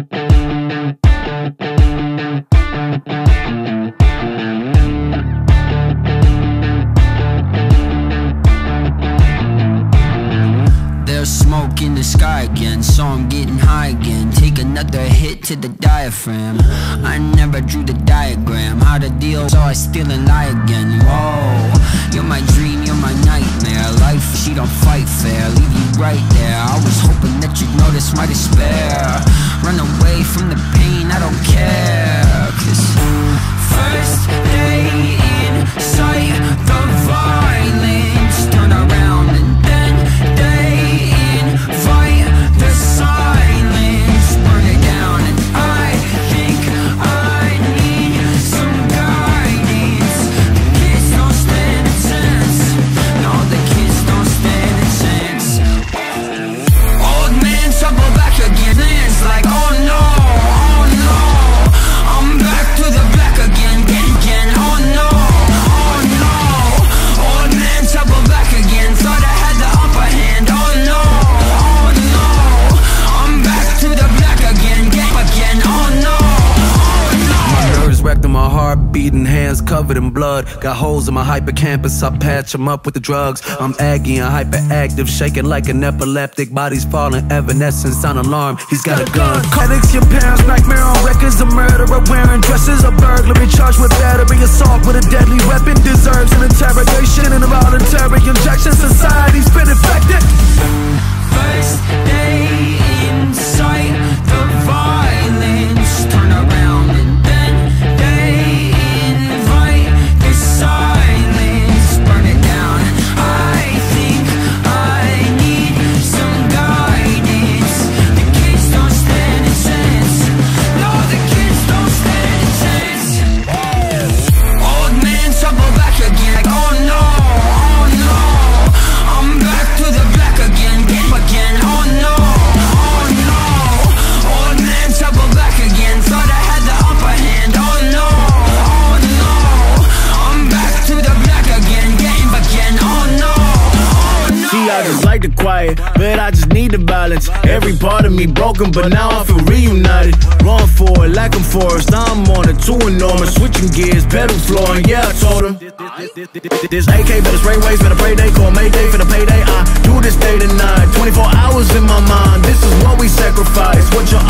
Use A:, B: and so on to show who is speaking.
A: There's smoke in the sky again, so I'm getting high again. Take another hit to the diaphragm. I never drew the How to deal, so I steal and lie again. Whoa, you're my dream, you're my nightmare. Life, she don't fight fair, leave you right there. I was hoping that you'd notice my despair. Run away from the pain, I
B: wrecked and my heart beating, hands covered in blood. Got holes in my hippocampus, I patch them up with the drugs. I'm aggy and hyperactive, shaking like an epileptic. Body's falling, evanescence on alarm. He's got a gun. Addicts, your parents, nightmare on records. A murderer wearing dresses, a burglary charged with battery, assault with a deadly weapon. Deserves an interrogation
C: See, I just like the quiet, but I just need the balance. Every part of me broken, but now I feel reunited. Run for it like I'm Forrest. I'm on it, too enormous. Switching gears, pedal flooring. Yeah, I told him. This AK better spray waves, better pray day, call Mayday for the payday. I do this day to night. 24 hours in my mind. This is what we sacrifice. What your